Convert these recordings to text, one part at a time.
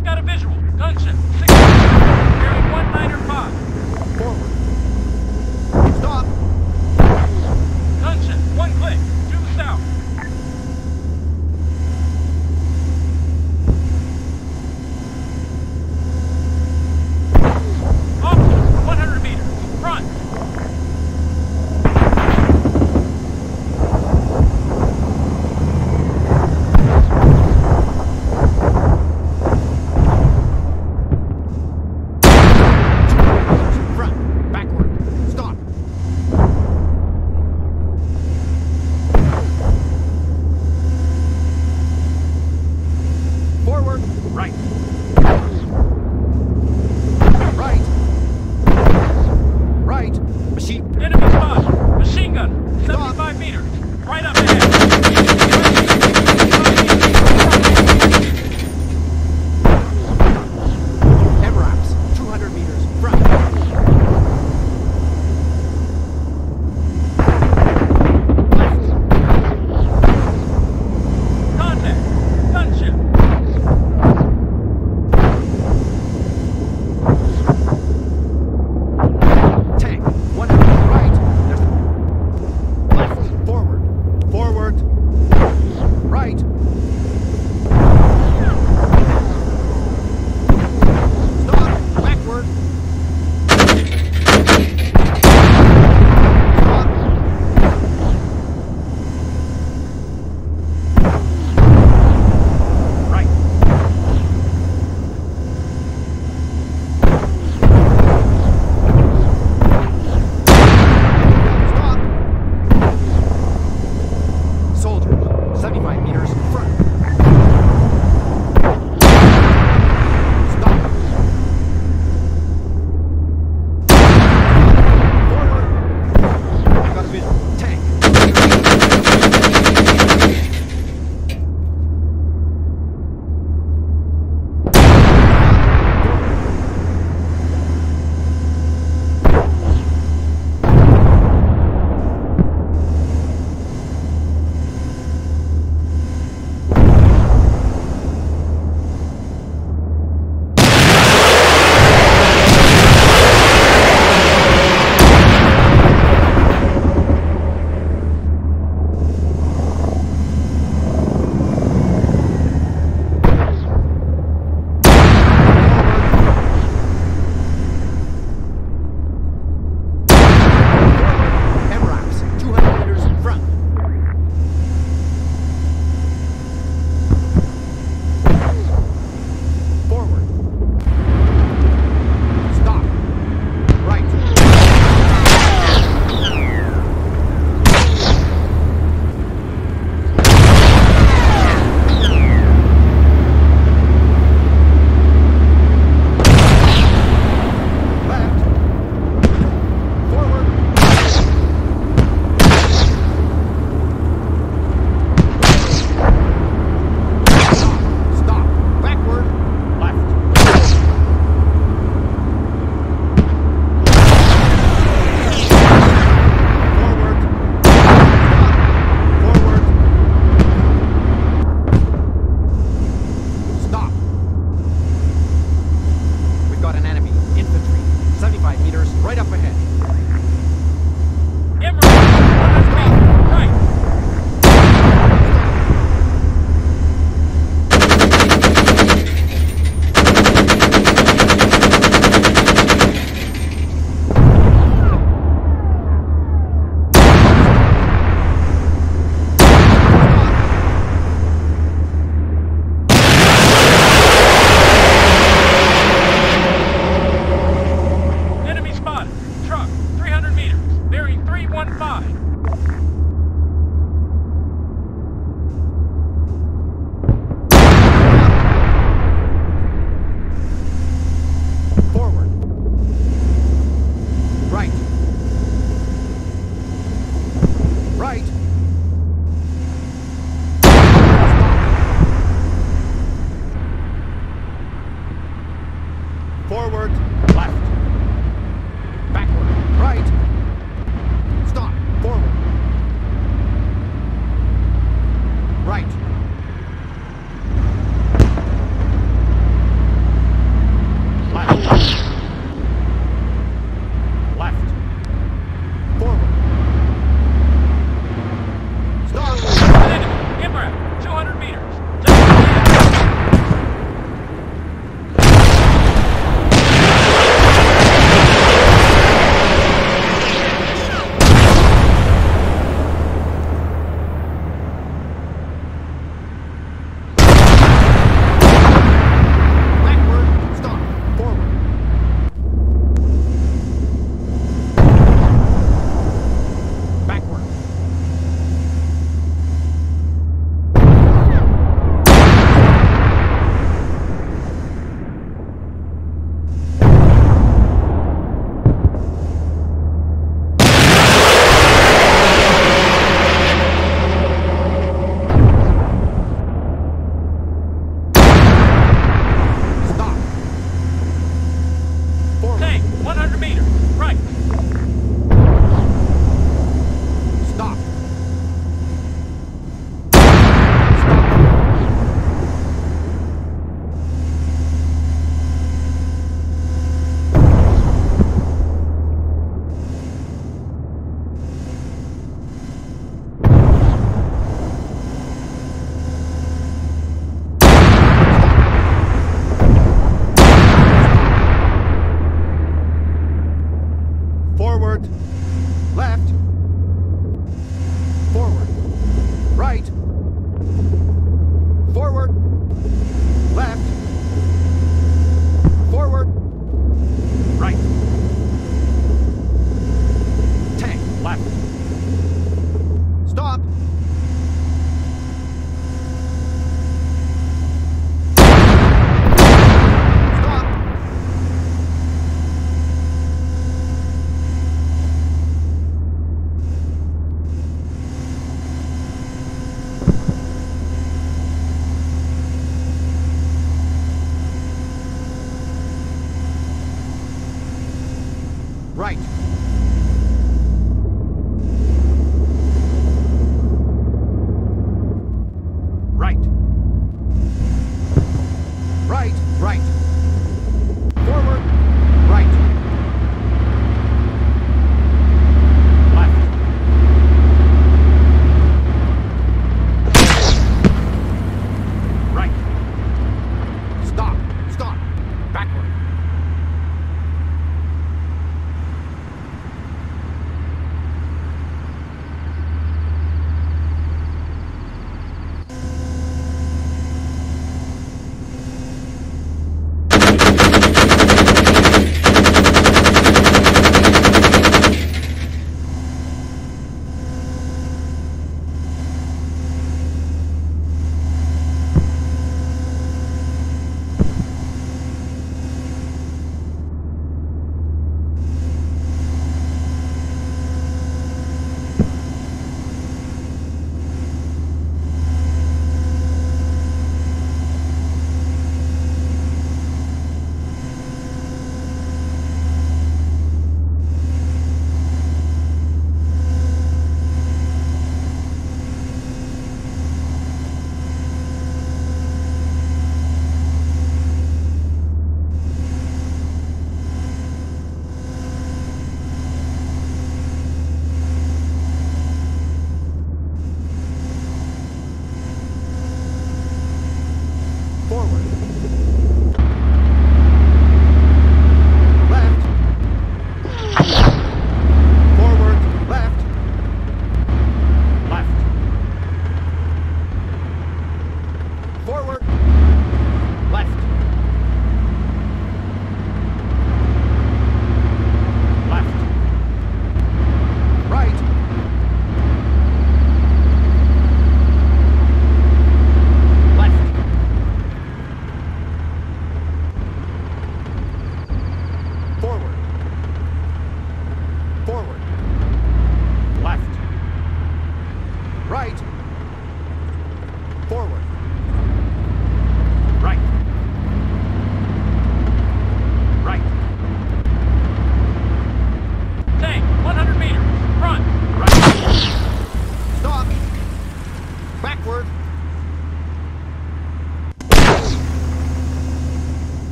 I've got a visual. Gunship, 600 bearing 195. Forward. Bye.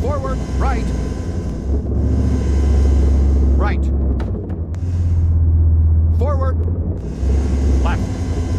Forward, right. Right. Forward. Left.